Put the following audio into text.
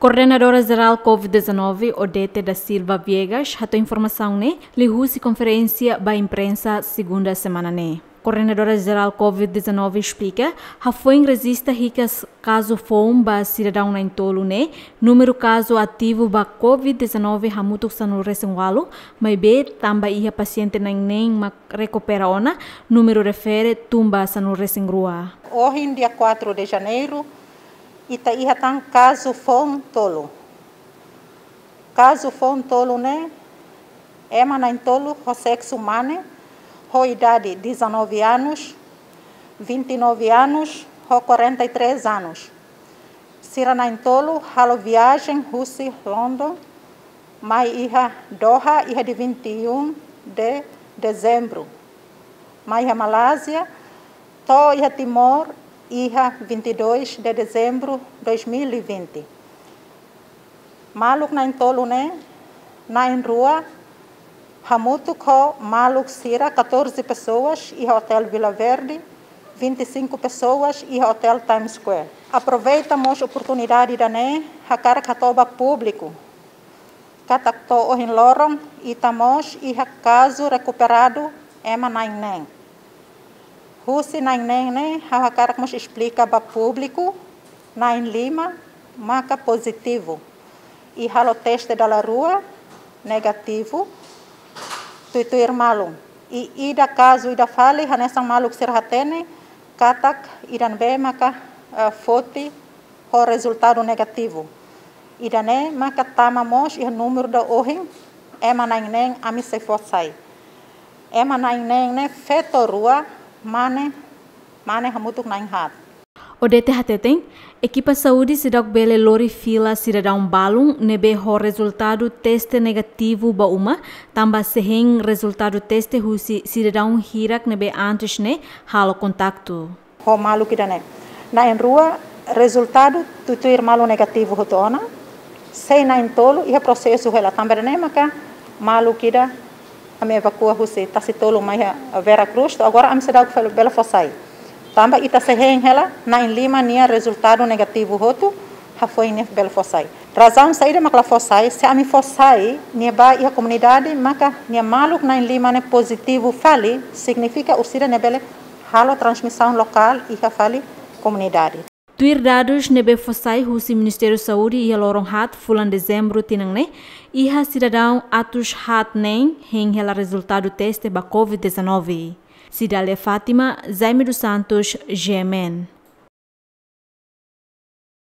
Coordenadora Geral Covid-19, Odete da Silva Viegas, a informação né, lihu-se conferência da imprensa segunda semana né. Coordenadora Geral Covid-19 explica, a foi resista ricas caso fom ba cidadão na intolo né, número caso ativo ba Covid-19 hamutuk sa no resenwalo, mas be tamba iha paciente na nem ma recupera ona, número refere tumba sa no resengrua. Hoje, dia 4 de janeiro, ita iha tang caso fon tolo. Caso fon tolo né? Ema na tolo o sexo humano, ho idade 19 anos, 29 anos, ho 43 anos. Sira na tolo halo viagem Rússia, London, mai iha Doha iha de 21 de dezembro. Mai iha Malásia, to iha Timor IHA 22 de dezembro de 2020. Maluk na intolo né, na rua, Hamutu ko Maluk Sira, 14 pessoas, e Hotel Vila Verde, 25 pessoas, e Hotel Times Square. Aproveitamos a oportunidade da né, hakar katoba público, katakto ohin lorong, itamos, e caso recuperado, ema naineng. Husi nain neng ne hahakarak mas explica para público nain lima marca positivo. E halo teste da rua negativo. Tuituir malu. E ida caso ida fale hanessa malu ser hatene katak idan be maka uh, foti o resultado negativo. Ida ne maka tama mos e número da ohin ema nain neng ami se fotsai ema nain neng ne feto rua mane mane hamutuk naing hat. Odete hateteng, equipa saúde sidok bele lori fila cidadão balung nebe ho resultado teste negativo ba uma, tamba seheng resultado teste husi cidadão hirak nebe antes ne halo contacto. Ho malu kidane. Na en rua resultado tutuir malu negativo hotona, sei na entolo e processo rela também ne maka malu kida a me evacua husi tasitolo mai a Vera Cruz, agora a me se dá o bela fossai. Tamba ita se hela na in lima nia resultado negativo roto ha foi ne bela fossai. Razão saída makla fossai, se a me fossai, nia ba e a comunidade maka nia maluk na in lima ne positivo fali, significa o sira ne bela halo transmissão local e ha fali comunidade. Tuir dados nebe fossai husi Ministério Saúde e lorong hat fulan dezembro tinang ne iha cidadão atus hat nem heng hela resultado teste ba COVID-19. Cidália Fátima, Jaime dos Santos, GMN.